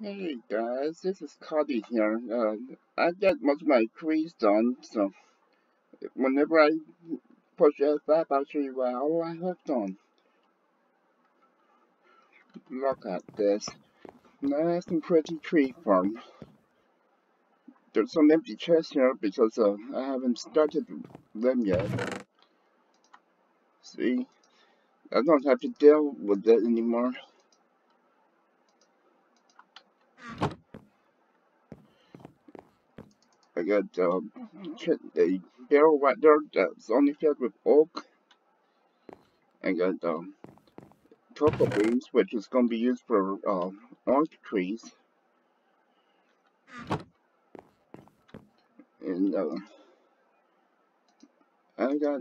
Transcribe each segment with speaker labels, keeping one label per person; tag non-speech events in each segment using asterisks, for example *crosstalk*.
Speaker 1: Hey guys, this is Cuddy here. Uh, I got most of my trees done, so whenever I push F5, I'll show you all I have done. Look at this. Nice and pretty tree farm. There's some empty chests here because uh, I haven't started them yet. See? I don't have to deal with that anymore. I got uh, a barrel right there that's only filled with oak. I got um, cocoa beans, which is going to be used for uh, orange trees. And uh, I got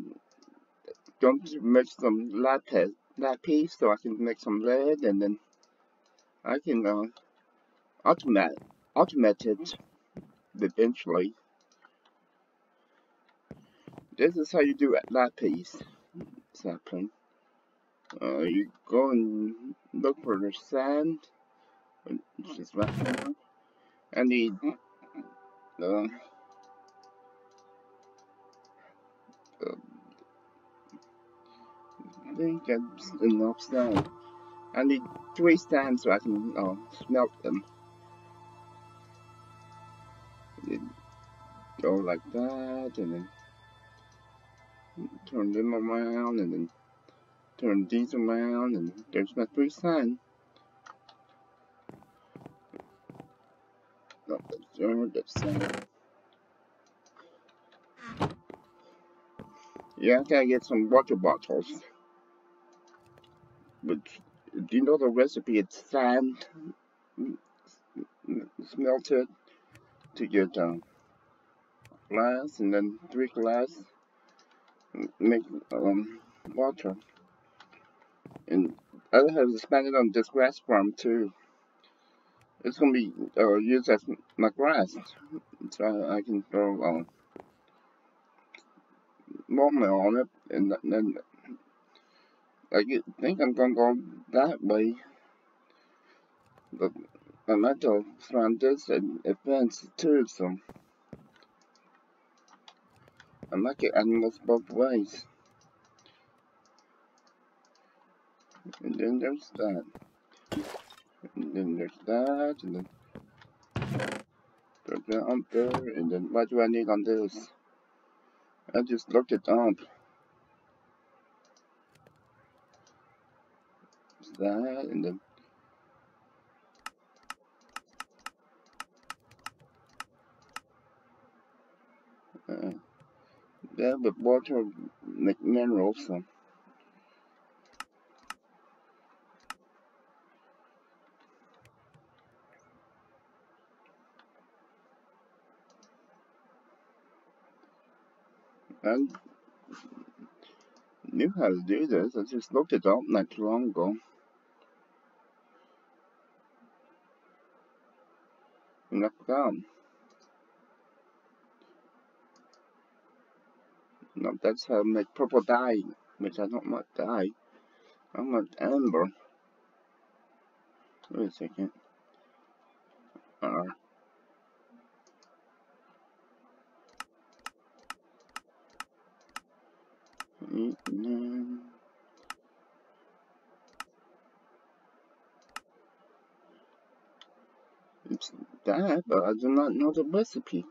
Speaker 1: going to make some lapis, lapis so I can make some lead, and then I can uh, automate automate it eventually. This is how you do it, lapis sapling. Uh, you go and look for the sand, which is right here. I need uh, I think that's enough sand. I need three stands so I can uh, smelt them. Go like that, and then turn them around, and then turn these around, and there's my three signs. No, third, that's sign. Yeah, I gotta get some water bottles. But do you know the recipe? It's sand smelted to get um, glass, and then three glass make um, water. And I have expanded on this grass farm too. It's gonna be uh, used as my grass, so I can throw um, more on it, and then I think I'm gonna go that way. But I might to surround this and advance too, so I might get animals both ways. And then there's that. And then there's that, and then there's that on there, and then what do I need on this? I just looked it up. That, and then uh, yeah, but water minerals, so. I knew how to do this. I just looked it up not too long ago. And I forgot. No, that's how I make purple dye, which I don't want dye. I want amber. Wait a second. Uh, It's that, but I do not know the recipe.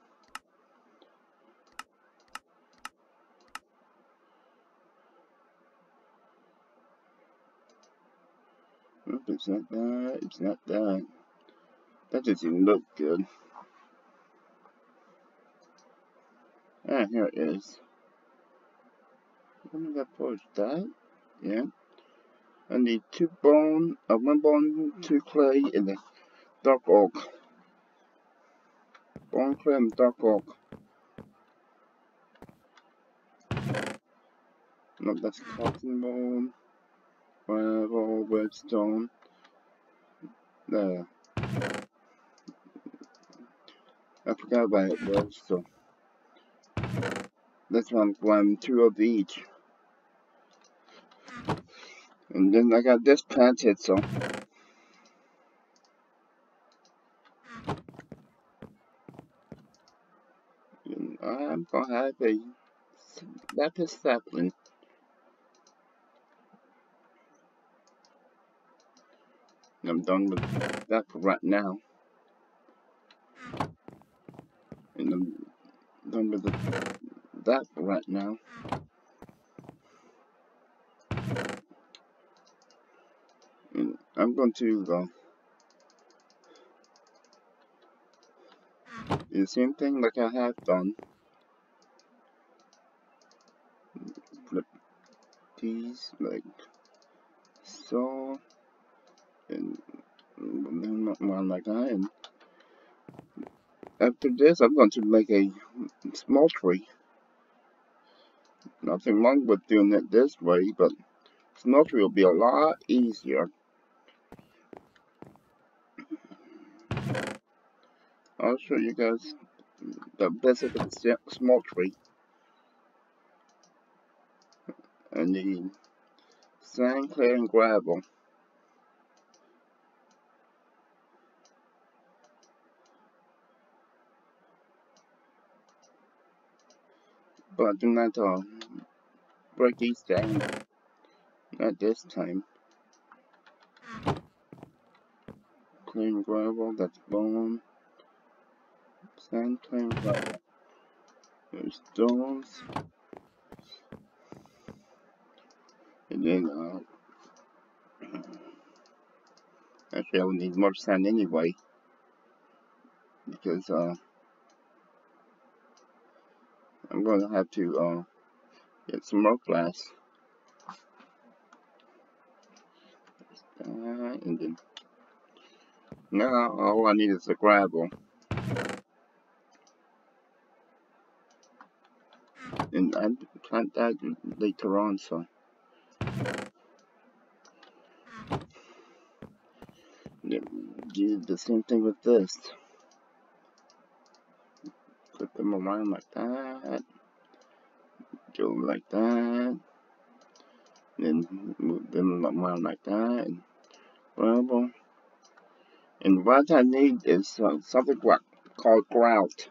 Speaker 1: It's not that, it's not that. That doesn't even look good. Ah, here it is. When did I push that? Yeah. I need two bone, uh, one bone, two clay, and a dark oak. Bone clay and dark oak. No, that's cotton bone, gravel, redstone. Uh, I forgot about it, though, so. This one, one, two of each. And then I got this planted, so. And I'm gonna have a lapis sapling. I'm done with that right now. And I'm done with the, that right now. And I'm going to uh, do the same thing like I have done. Flip these like so and one like that and after this I'm going to make a small tree. Nothing wrong with doing it this way but small tree will be a lot easier. I'll show you guys the basic small tree. And the sand, clay, and gravel but do not uh, break these down. Not this time. Clean gravel, that's bone. Sand, clean gravel. There's stones. And then, uh, *clears throat* actually I will need more sand anyway. Because, uh, I'm going to have to uh, get some more glass. Uh, and then now all I need is the gravel. And I plant that later on, so. Do the same thing with this them around like that, go like that, then move them around like that, and whatever. And what I need is uh, something called grout.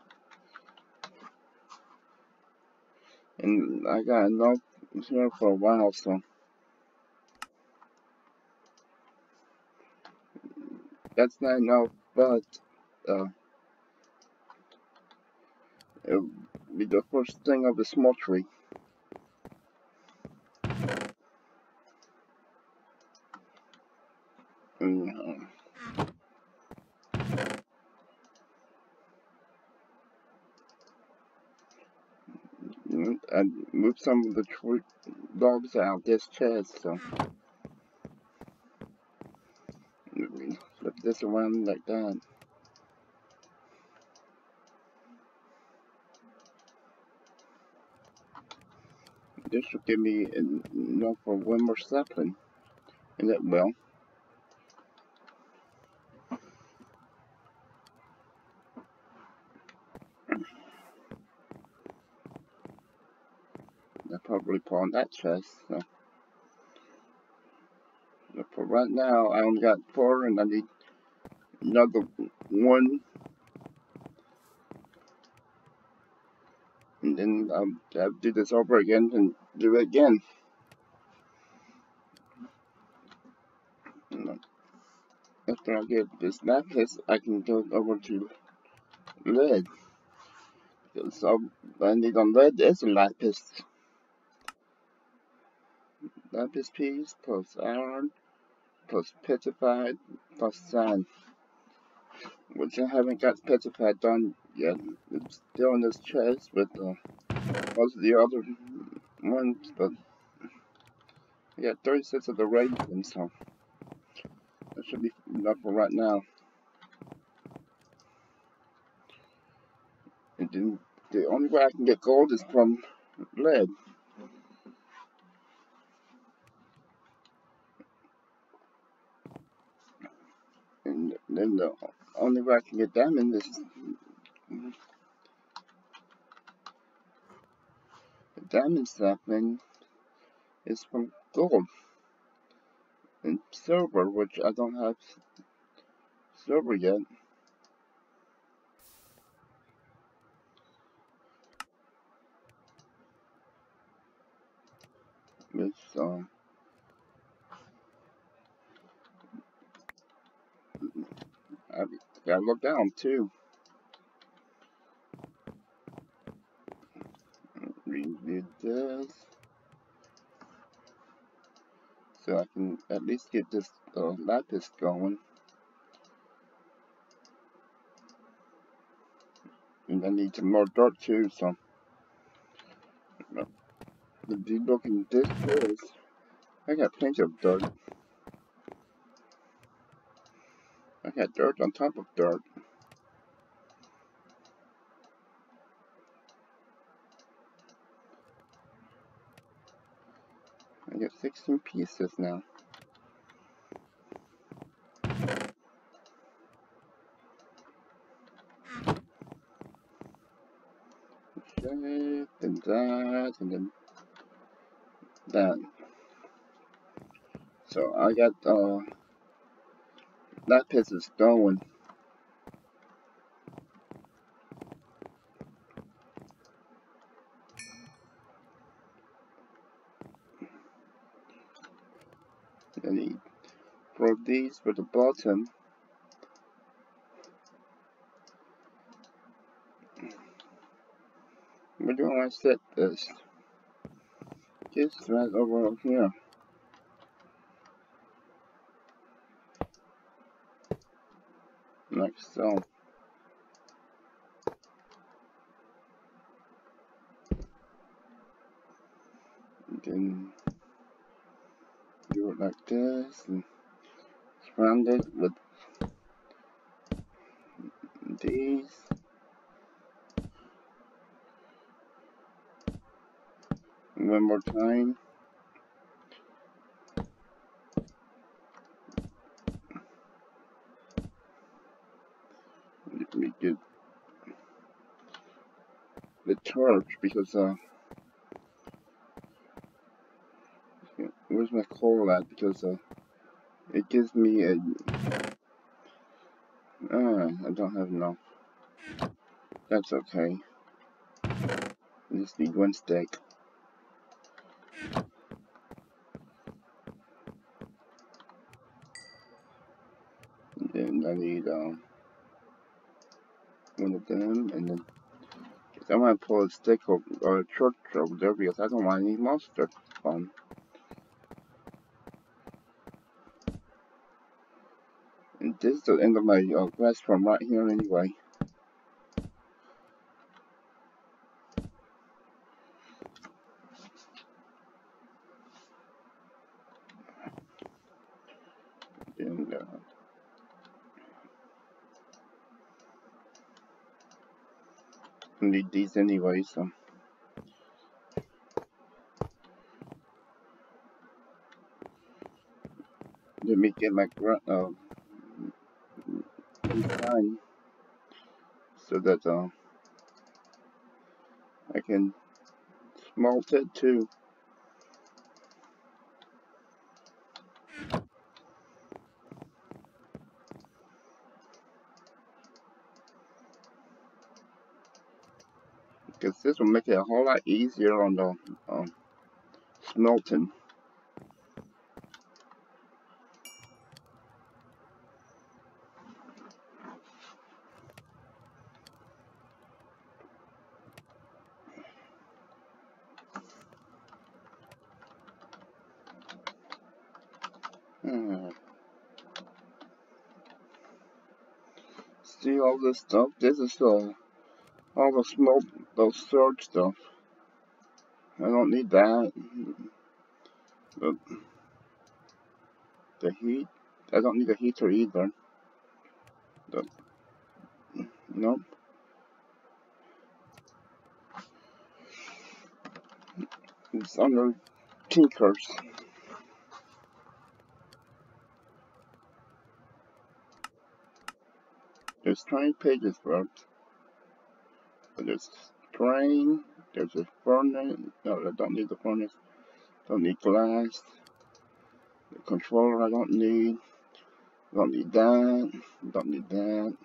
Speaker 1: And I got enough here for a while, so. That's not enough, but, uh, be the first thing of the small tree. Mm-hmm. I moved some of the dogs out this chest, so flip this around like that. This should give me enough for one more sapling. And it will. I probably pawn that chest, so. But for right now, I only got four and I need another one and then um, I'll do this over again and do it again. After I get this lapis, I can go over to lead. So I need on lead is a lapis. Lapis piece plus iron plus petrified plus sand. Which I haven't got petrified done yet. It's still in this chest with uh, most of the other ones, but I got 36 of the raisins, so that should be enough for right now. And then the only way I can get gold is from lead. And then the only way I can get diamond is the diamond segment is from gold and silver, which I don't have silver yet. It's, um, I, I look down too. Redo this. So I can at least get this uh, lapis going. And I need some more dirt too, so the looking this is I got plenty of dirt. I got dirt on top of dirt. I got 16 pieces now. Okay, then that, and then that. So I got uh, that piece is going. Need for these for the bottom. Where do I set this? Just right over here. Like so. And then do it like this and surround it with these. One more time. Let me get the torch because uh my coal because uh it gives me a uh, I don't have enough. That's okay. Just need one stick. And then I need um one of them and then I'm gonna pull a stick or, or a church over there because I don't want any monster spawn. And this is the end of my uh, grass farm right here anyway. And uh, need these anyway, so. Let me get my grout uh, done so that uh, I can smelt it too. Because this will make it a whole lot easier on the um, smelting. Hmm. See all this stuff? This is uh, all the smoke, the surge stuff. I don't need that. But the heat, I don't need a heater either. The, nope. It's under Tinkers. There's 20 pages worth. There's drain, there's a furnace, no, I don't need the furnace, don't need glass, the controller I don't need, don't need that, don't need that.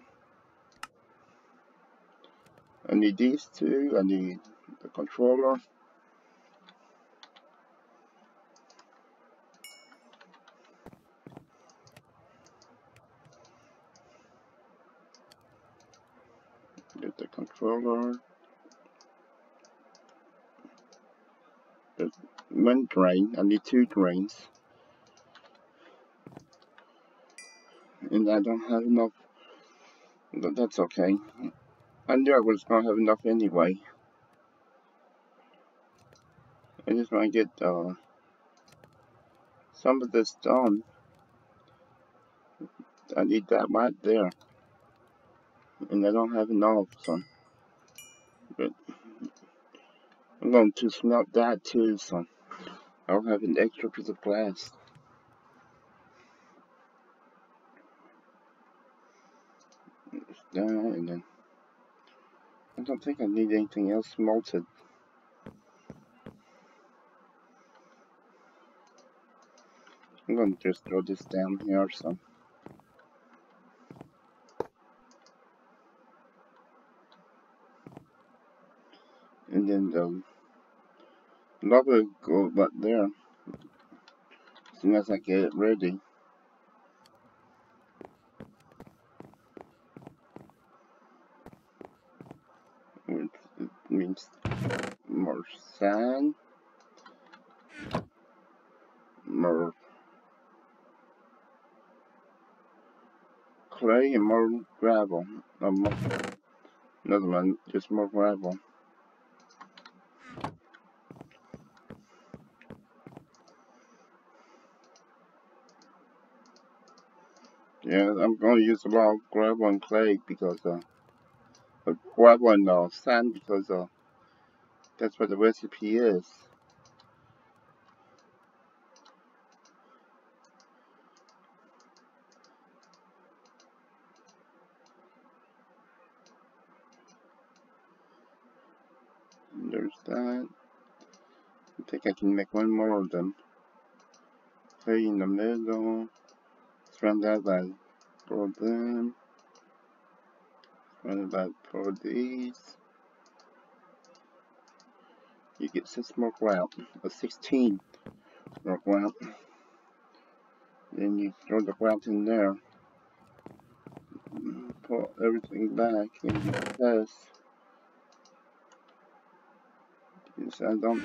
Speaker 1: I need these two, I need the controller, the controller. The one drain, I need two drains. And I don't have enough, but that's okay. I knew I was gonna have enough anyway. I just want to get uh, some of this done. I need that right there. And I don't have enough, so. But I'm going to smelt that too, so I'll have an extra piece of glass. That and then I don't think I need anything else melted. I'm going to just throw this down here so. Then the lava go back there as soon as I get it ready. Which means more sand, more clay and more gravel. Another one, just more gravel. Yeah, I'm going to use a lot of gravel and clay because uh, uh gravel and uh, sand because uh, that's what the recipe is. There's that. I think I can make one more of them. Clay in the middle. Surround that by four of them. By four of these. You get six more grout, or 16 more grout. Then you throw the grout in there. Put everything back and press. Yes, I don't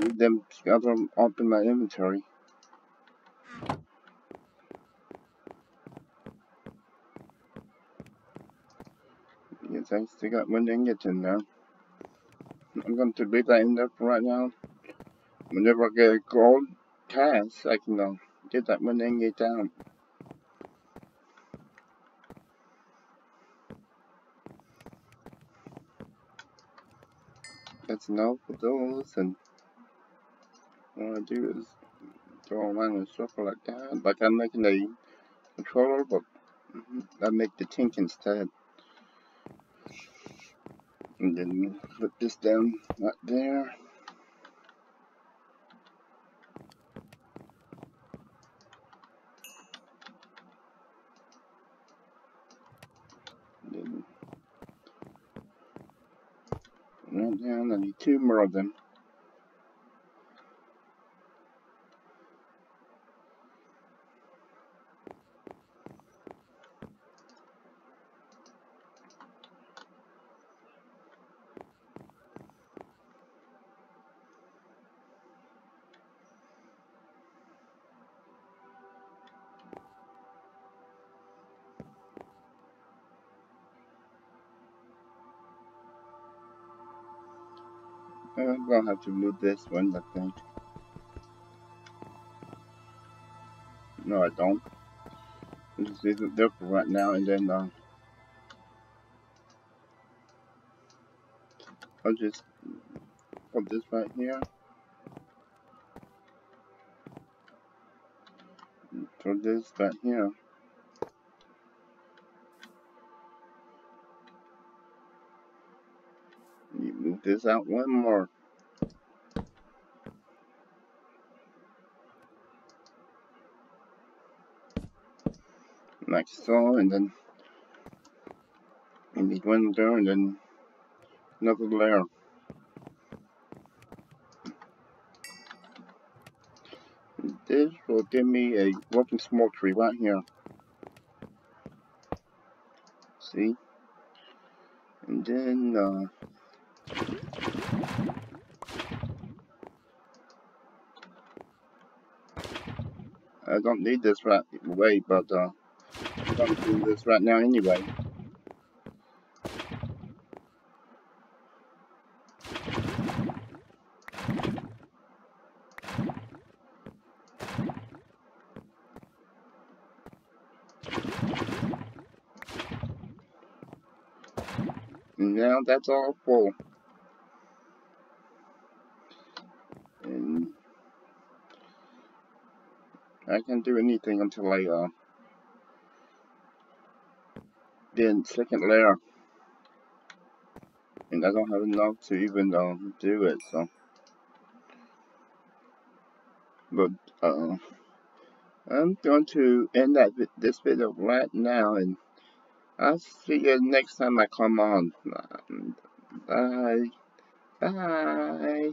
Speaker 1: need them together up in my inventory. I still got one ingot in there. I'm going to leave that in there for right now. Whenever I get a gold cast, I can uh, get that one ingot down. That's enough for those, and what I do is go around in a circle like that, like I'm making a controller, but I make the tink instead. And then put this down right there. And Then right down, I need two more of them. Gonna have to move this one, I think. No, I don't. i just leave it there for right now, and then uh, I'll just put this right here. Throw this right here. Move this out one more. Like so, and then need one there, and then another layer. This will give me a working smeltery right here. See? And then, uh, I don't need this right away, but uh, going do this right now anyway. now that's all full. And I can't do anything until I uh then second layer. And I don't have enough to even uh, do it, so but uh I'm going to end that this video right now and I'll see you next time I come on. Bye. Bye.